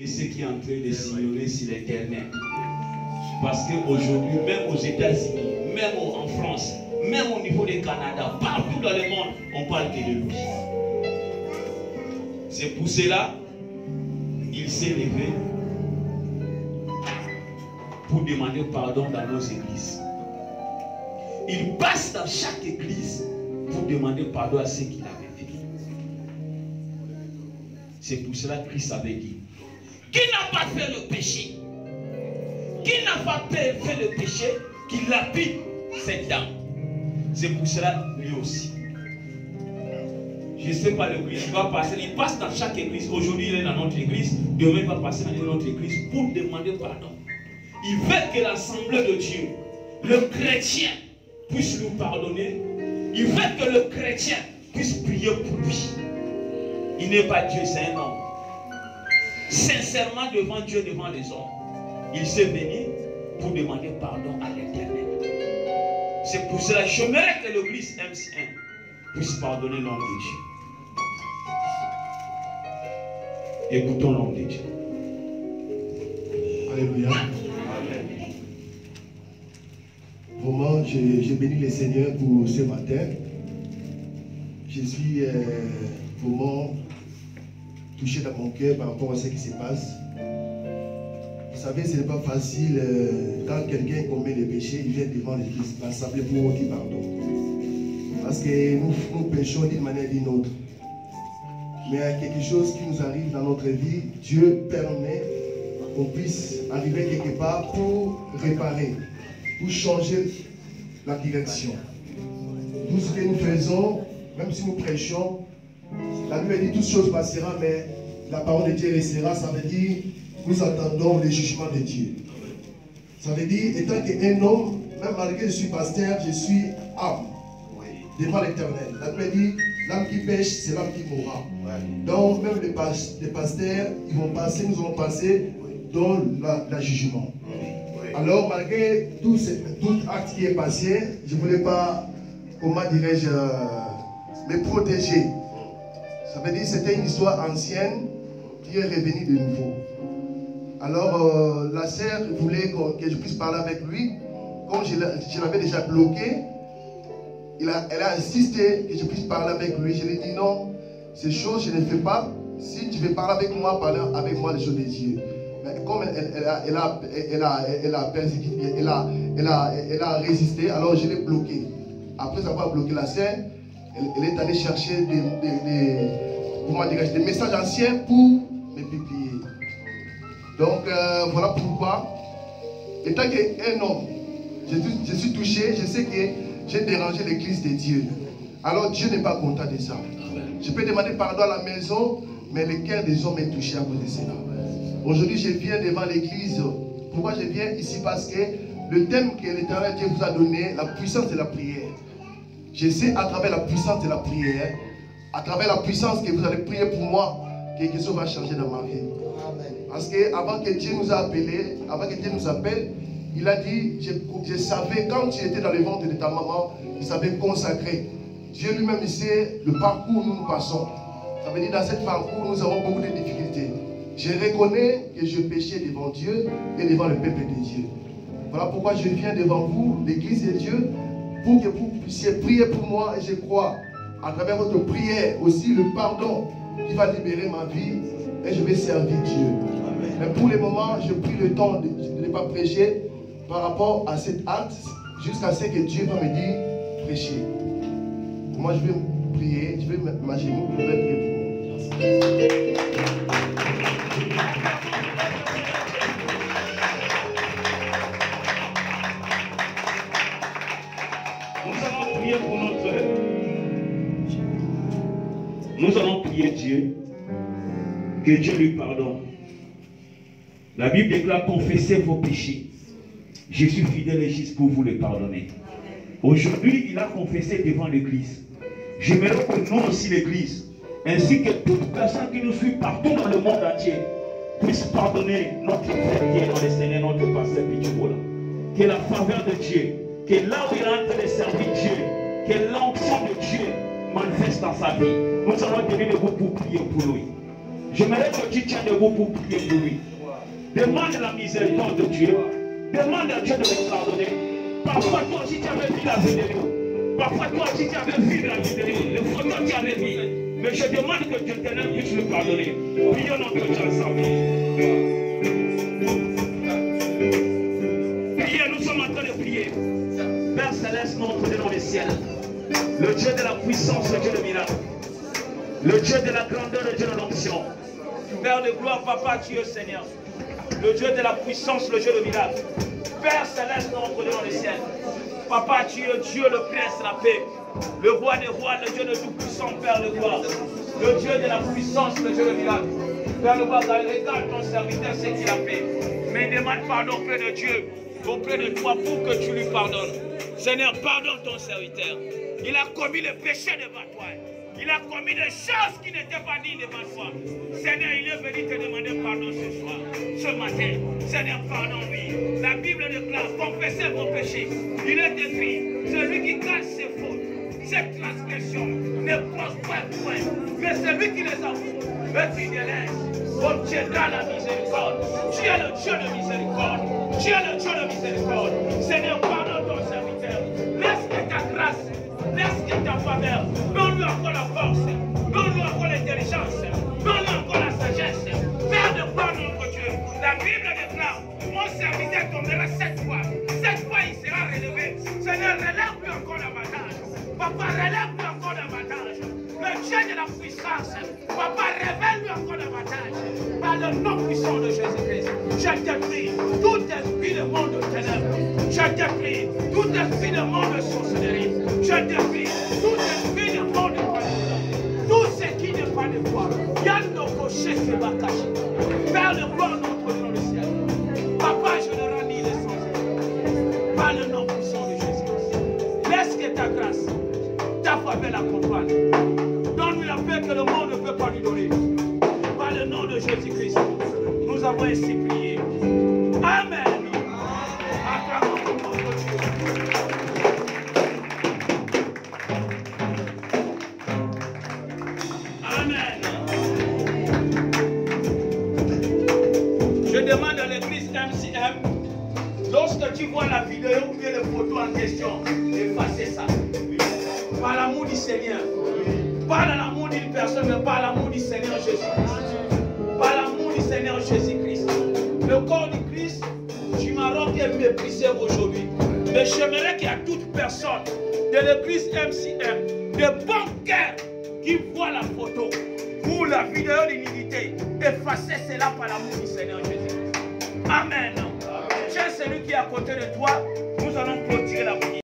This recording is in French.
et ce qui est en train de sillonner sur l'Internet. Parce qu'aujourd'hui, même aux États-Unis, même en France, même au niveau du Canada, partout dans le monde, on parle que de lui. C'est pour cela il s'est levé pour demander pardon dans nos églises. Il passe dans chaque église pour demander pardon à ceux qu'il avait fait. C'est pour cela que Christ avait dit Qui n'a pas fait le péché? Qui n'a pas fait le péché Qu'il lapide cette dame? C'est pour cela lui aussi. Je ne sais pas l'église, il va passer, il passe dans chaque église. Aujourd'hui, il est dans notre église, demain, il va passer dans notre église pour demander pardon. Il veut que l'assemblée de Dieu, le chrétien, puisse lui pardonner. Il veut que le chrétien puisse prier pour lui. Il n'est pas Dieu, c'est un homme. Sincèrement devant Dieu, devant les hommes. Il s'est venu pour demander pardon à l'éternel. C'est pour cela que j'aimerais que l'église MC1 puisse pardonner l'homme de Dieu. Écoutons l'homme de Dieu. Alléluia. Vraiment, j'ai béni le Seigneur pour ce matin. Je suis euh, vraiment touché dans mon cœur par rapport à ce qui se passe. Vous savez, ce n'est pas facile euh, quand quelqu'un commet des péchés, il vient devant l'église, l'assemblée pour dire pardon. Parce que nous, nous péchons d'une manière ou d'une autre. Mais a quelque chose qui nous arrive dans notre vie, Dieu permet qu'on puisse arriver quelque part pour réparer, pour changer la direction. Tout ce que nous faisons, même si nous prêchons, la Bible dit toutes choses passera, mais la parole de Dieu restera. Ça veut dire nous attendons le jugement de Dieu. Ça veut dire, étant qu'un homme, même malgré que je suis pasteur, je suis âme devant l'éternel. La Bible dit, l'âme qui pêche, c'est l'âme qui mourra. Donc, même les, pasteurs, ils vont passer, nous allons passer dans le jugement. Alors, malgré tout, acte qui est passé, je ne voulais pas, comment dirais-je, euh, me protéger. Ça veut c'était une histoire ancienne qui est revenue de nouveau. Alors, euh, la sœur voulait que je puisse parler avec lui. Comme je l'avais déjà bloqué, elle a insisté que je puisse parler avec lui. Je lui ai dit non, ces choses, je ne fais pas. Si tu veux parler avec moi, parle avec moi les choses des dieux. Mais comme elle, a, elle, a, résisté, alors je l'ai bloqué. Après avoir bloqué la scène, elle, est allée chercher des, des, des messages anciens pour me publier. Donc euh, voilà pourquoi, étant qu'un homme, je, je suis touché, je sais que j'ai dérangé l'église de Dieu. Alors Dieu n'est pas content de ça. Je peux demander pardon à la maison, mais le cœur des hommes est touché à cause de cela. Aujourd'hui, je viens devant l'église. Pourquoi je viens ici? Parce que le thème que l'éternel Dieu vous a donné, la puissance de la prière. Je sais à travers la puissance de la prière, à travers la puissance que vous allez prier pour moi, que quelque chose va changer dans ma vie. Parce que avant que Dieu nous a appelés, avant que Dieu nous appelle, il a dit, je, savais, quand tu étais dans le ventre de ta maman, il savait consacrer. Dieu lui-même sait le parcours où nous nous passons. Ça veut dire dans ce parcours, nous avons beaucoup de difficultés. Je reconnais que je péchais devant Dieu et devant le peuple de Dieu. Voilà pourquoi je viens devant vous, l'église de Dieu, pour que vous puissiez prier pour moi et je crois, à travers votre prière, aussi le pardon qui va libérer ma vie et je vais servir Dieu. Mais pour le moment, je prie le temps de ne pas prêcher par rapport à cet acte jusqu'à ce que Dieu va me dire prêcher. Moi, je vais prier, je vais m'imaginer, je vais prier pour Nous allons prier pour notre... Nous allons prier Dieu, que Dieu lui pardonne. La Bible déclare confessez vos péchés je suis fidèle et juste pour vous le pardonner. Aujourd'hui, il a confessé devant l'Église. J'aimerais que nous aussi, l'Église, ainsi que toute personne qui nous suit partout dans le monde entier, puisse pardonner notre frère dans le Seigneur, notre pasteur Pichubola. Que la faveur de Dieu, que là où il est en de servir Dieu, que l'onction de Dieu manifeste dans sa vie. Nous allons donner de vous pour prier pour lui. J'aimerais que tu tiennes debout pour prier pour lui. Demande la miséricorde de Dieu. Demande à Dieu de te pardonner. Parfois, toi aussi, tu avais vu la vie de lui. Parfois, toi aussi, tu avais vu la vie de lui. Le photo, tu avais vu. Mais je demande que Dieu t'aime puisse le pardonner. Prions notre Dieu ensemble. Priez, nous sommes en train de prier. Père Céleste, notre Dieu dans les ciels. Le Dieu de la puissance, le Dieu de miracle. Le Dieu de la grandeur, le Dieu de l'onction. Père de gloire, Papa, tu es Seigneur. Le Dieu de la puissance, le Dieu de miracle. Père céleste, notre Dieu dans les ciels. Papa, tu es Dieu, le prince de la paix. Le roi des rois, le Dieu de tout-puissant, Père de gloire. Le Dieu de la puissance, le Dieu de miracle. Père de gloire, regarde ton serviteur, ce qu'il a fait. Mais demande pardon auprès de Dieu, auprès de toi, pour que tu lui pardonnes. Seigneur, pardonne ton serviteur. Il a commis le péché devant toi. Il a commis des choses qui n'étaient pas dignes devant toi. Seigneur, il est venu te demander pardon ce soir, ce matin. Seigneur, pardonne-lui. La Bible déclare, confessez vos péchés. Il est écrit, celui qui cache ses fautes, ses transgressions, ne prospère point. Mais celui qui les avoue et qui les laisse, obtiendra la miséricorde. Tu es le Dieu de miséricorde. Tu es le Dieu de miséricorde. Seigneur, Je prie, tout de de paludisme. Tout ce qui n'est pas de toi. Yann nos cochers se va cacher. Père de gloire, notre dans le ciel. Papa, je ne rends ni l'essentiel. Par le nom puissant de Jésus-Christ. Laisse que ta grâce, ta faveur l'accompagne. Donne-lui la paix que le monde ne peut pas lui donner. Par le nom de Jésus-Christ, nous avons ainsi prié. Ça. Par l'amour du Seigneur. Pas dans l'amour d'une personne, mais par l'amour du Seigneur Jésus-Christ. Par l'amour du Seigneur Jésus-Christ. Le corps du Christ du Maroc est méprisé aujourd'hui. Mais j'aimerais qu'il y ait toute personne de l'église MCM, de cœur, qui voit la photo ou la vidéo d'iniquité, effacez cela par l'amour du Seigneur Jésus-Christ. Amen. Tiens celui qui est à côté de toi